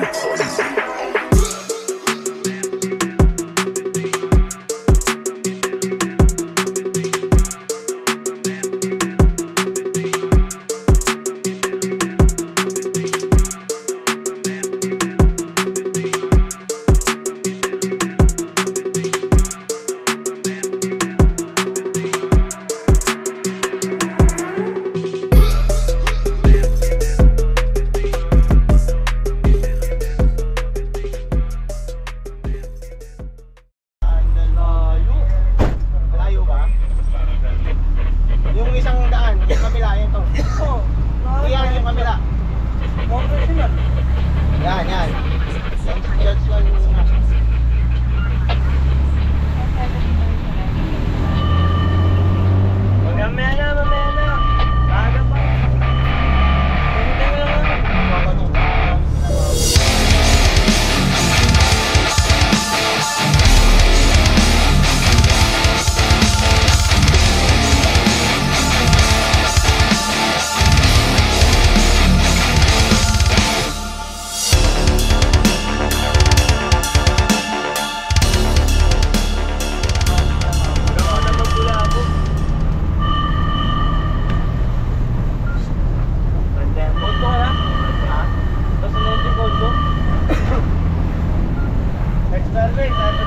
Mix.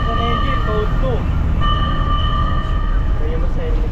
Sa engine, mode 2. Kaya masaya mo.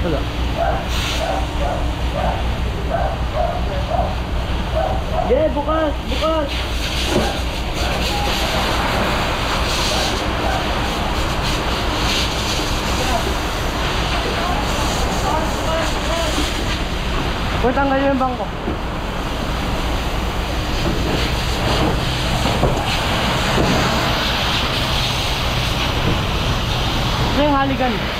Wala. Yeah, bukas, bukas. Uy, tanggal yung bangko. Ito yung haligan. Ayun. Haligan.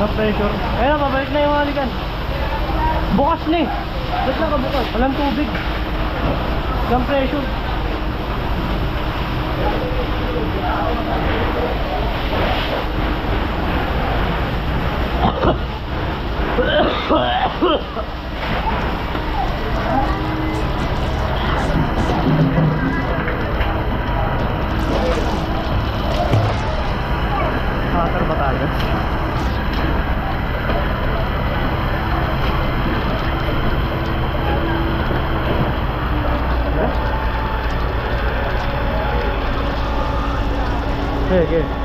No pressure. Ayun, pabalik na yung haligan. Bukas na eh. Ba't nakabukas? Walang tubig. Walang pressure. Cutter ba tayo? 对对。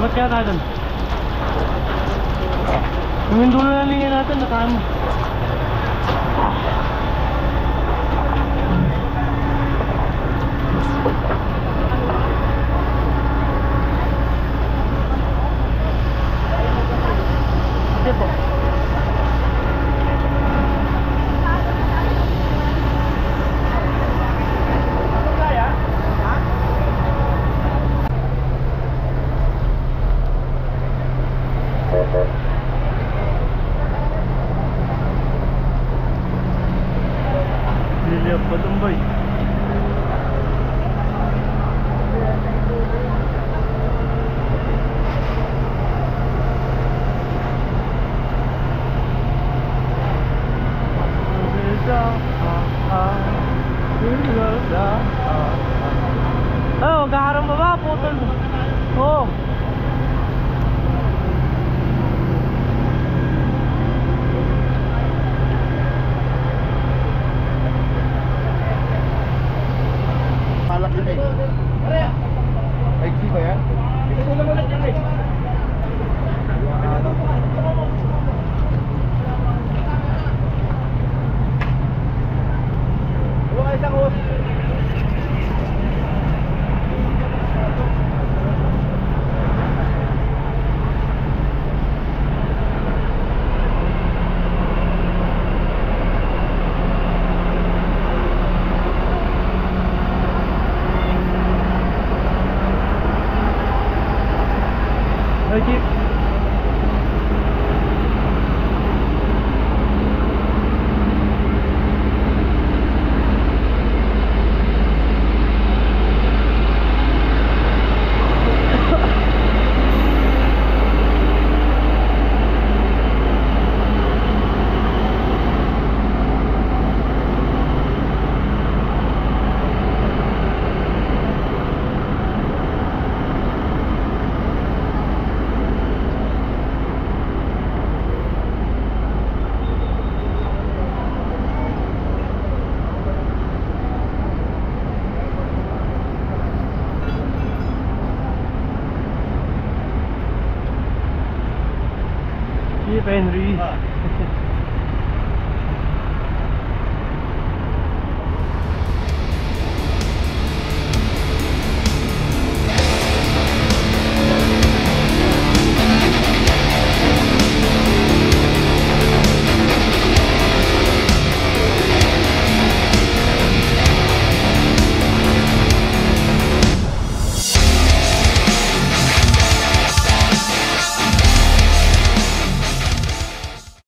Lipat kaya tayo doon. Yung dulo na linya natin, nakaan train